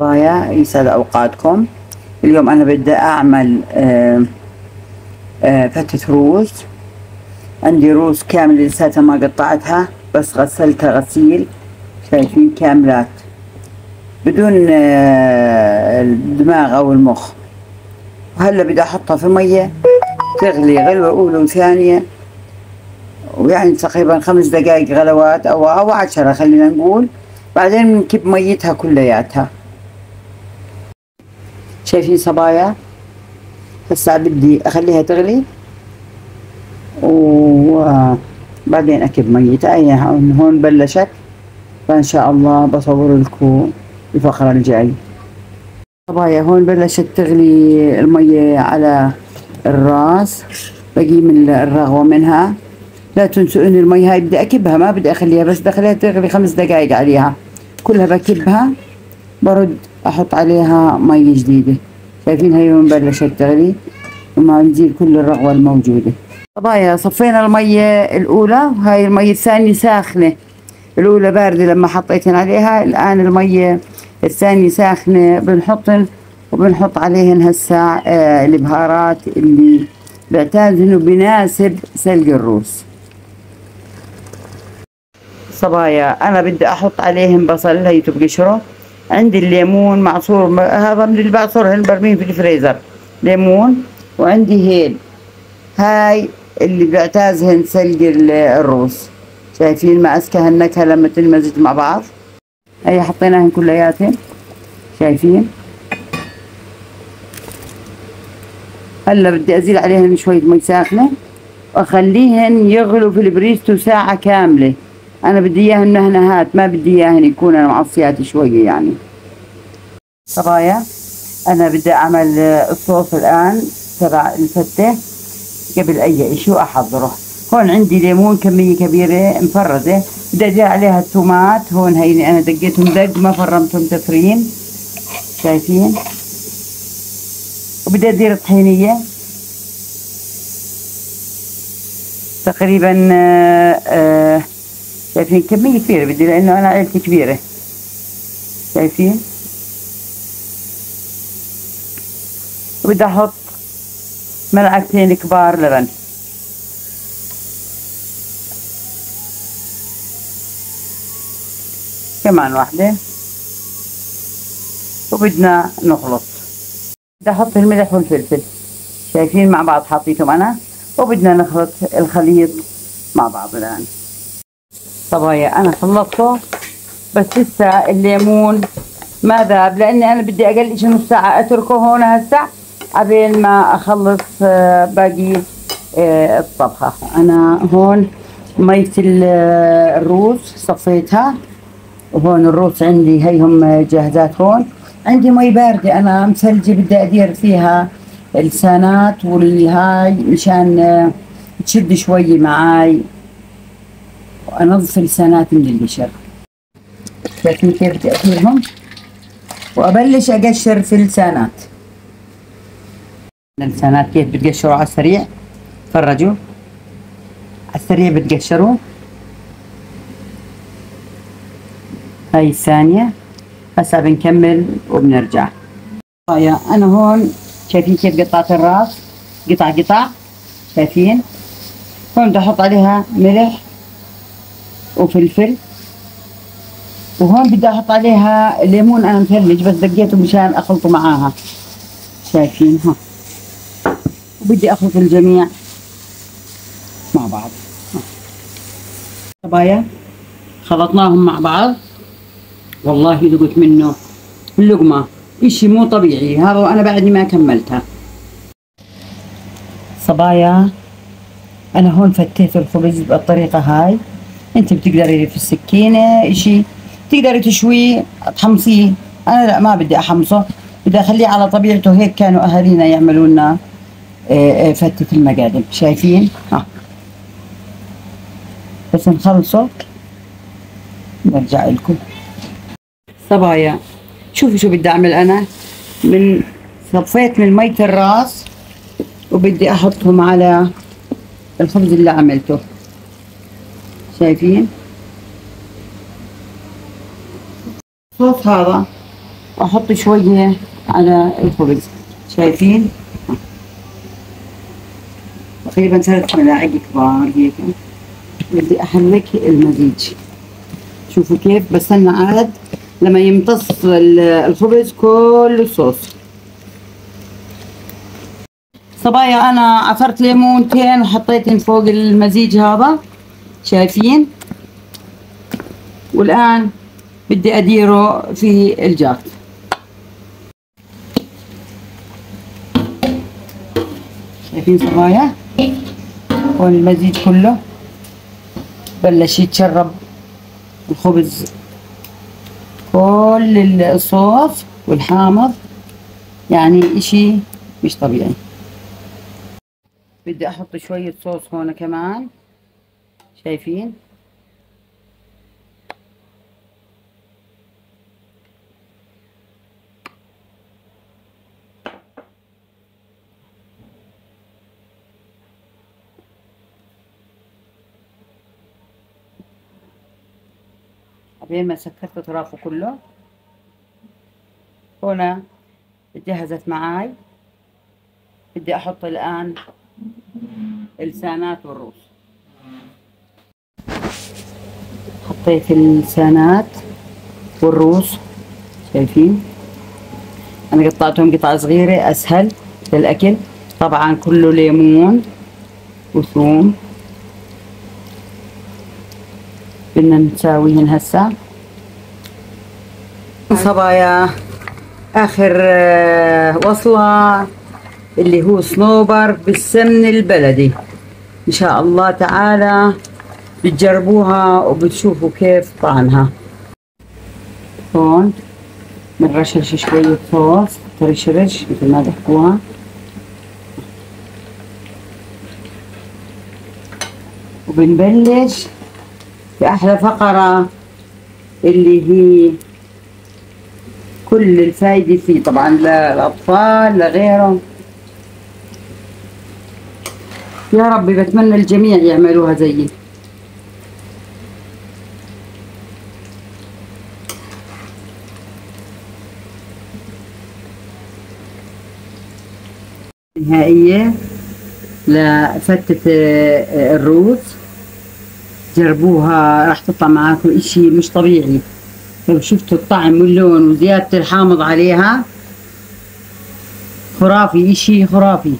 صبايا يسعد أوقاتكم. اليوم أنا بدي أعمل آه، آه، فتة روز. عندي روز كاملة لساتها ما قطعتها بس غسلتها غسيل. شايفين كاملات. بدون آه، الدماغ أو المخ. وهلا بدي أحطها في مية تغلي غلوة أولى وثانية. ويعني تقريبا خمس دقائق غلوات أو أو عشرة خلينا نقول. بعدين بنكب ميتها كلياتها. شايفين صبايا. هسا بدي أخليها تغلي. وبعدين أكب ميتها هي هون بلشت. فإن شاء الله بصور لكم الفقرة الجاي. صبايا هون بلشت تغلي المية على الراس. بقي من الرغوة منها. لا تنسوا ان المي هاي بدي أكبها ما بدي أخليها بس دخلها تغلي خمس دقائق عليها. كلها بكبها. برد أحط عليها مي جديدة. شايفين هي من بلشت تغلي وما نزيل كل الرغوة الموجودة. صبايا صفينا المية الأولى وهاي المية الثانية ساخنة. الأولى باردة لما حطيتن عليها الآن المية الثانية ساخنة. بنحطن وبنحط عليهن هسا آه البهارات اللي بعتاد انه بناسب سلق الروس. صبايا أنا بدي أحط عليهم بصل هيتو بقشره عندي الليمون معصور هذا من اللي بعصرهن برميه في الفريزر. ليمون وعندي هيل. هاي اللي بعتازهن سلق الروس. شايفين ما اسكى النكهه لما تنمزج مع بعض؟ هي حطيناهن كلياتهن شايفين؟ هلا بدي أزيد عليهن شوية مي ساخنة وأخليهن يغلوا في ال presto ساعة كاملة. أنا بدي اياهن نهنهات ما بدي اياهن يكونوا معصيات شوية يعني. صبايا أنا بدي أعمل الصوص الآن تبع الفتة قبل أي إشي وأحضره. هون عندي ليمون كمية كبيرة مفرزة. بدي ادير عليها الثومات هون هيني أنا دقيتهم دق ما فرمتهم تفريم. شايفين؟ وبدي أدير الطحينية. تقريبا آه آه شايفين كمية كبيرة بدي لأنه أنا عيلتي كبيرة شايفين وبدي أحط ملعقتين كبار لبن كمان واحدة وبدنا نخلط بدي أحط الملح والفلفل شايفين مع بعض حطيتهم أنا وبدنا نخلط الخليط مع بعض الآن صبايا. أنا خلصته بس لسه الليمون ما ذاب لأني أنا بدي أقل شيء نص ساعة أتركه هون هسه قبل ما أخلص باقي الطبخة. أنا هون مية الروس صفيتها وهون الروس عندي هيهم جاهزات هون. عندي مي باردة أنا مثلجة بدي أدير فيها اللسانات والهاي مشان تشد شوي معاي. وانظف لسانات من القشر شايفين كيف بدي اديرهم وأبلش أقشر في اللسانات اللسانات كيف بتقشروا؟ على السريع. تفرجوا. على السريع بتقشروا. هاي الثانية. هسا بنكمل وبنرجع. أنا هون. شايفين كيف قطعت الراس؟ قطع قطع. شايفين؟ هون بدي أحط عليها ملح. وفلفل وهون بدي أحط عليها ليمون أنا مثلج بس دقيته مشان أخلطه معاها. شايفين؟ ها. وبدي أخلط الجميع مع بعض. صبايا خلطناهم مع بعض. والله ذقت منه اللقمة. إشي مو طبيعي. هذا وأنا بعدني ما كملتها. صبايا أنا هون فتيت الخبز بالطريقة هاي. انت بتقدري في السكينة إشي. تقدري تشويه تحمصيه أنا لا ما بدي أحمصه. بدي أخليه على طبيعته. هيك كانوا أهالينا يعملوا لنا فتة المقادم. شايفين؟ ها. بس نخلصه. نرجع لكم. صبايا شوفوا شو بدي أعمل أنا. من صفيت من مية الراس وبدي أحطهم على الخبز اللي عملته. شايفين؟ الصوص هذا. واحط شوية على الخبز. شايفين؟ تقريبا ثلاث ملاعق كبار هيك. بدي أحرك المزيج. شوفوا كيف بستنى عاد لما يمتص الخبز كل الصوص. صبايا أنا عصرت ليمونتين وحطيتهم فوق المزيج هذا. شايفين؟ والآن بدي أديره في الجاك. شايفين صبايا؟ هون المزيج كله. بلش يتشرب الخبز. كل الصوص والحامض. يعني إشي مش طبيعي. بدي أحط شوية صوص هون كمان. شايفين؟ بين ما سكرت اطرافه كله. هنا جهزت معاي. بدي أحط الآن اللسانات والروس حطيت اللسانات والروس شايفين؟ أنا قطعتهم قطع صغيرة أسهل للأكل. طبعا كله ليمون وثوم. بدنا نساويهن هسا صبايا آخر آه، وصلة اللي هو صنوبر بالسمن البلدي. إن شاء الله تعالى بتجربوها وبتشوفوا كيف طعمها هون بنرشرش شوية صوص ترشرش مثل ما بحكوها وبنبلش في أحلى فقرة اللي هي كل الفايدة فيه. طبعا للأطفال لغيرهم يا ربي بتمنى الجميع يعملوها زيي. نهائية لفتة الروز جربوها راح تطلع معاكم إشي مش طبيعي. لو شفتوا الطعم واللون وزيادة الحامض عليها خرافي إشي خرافي.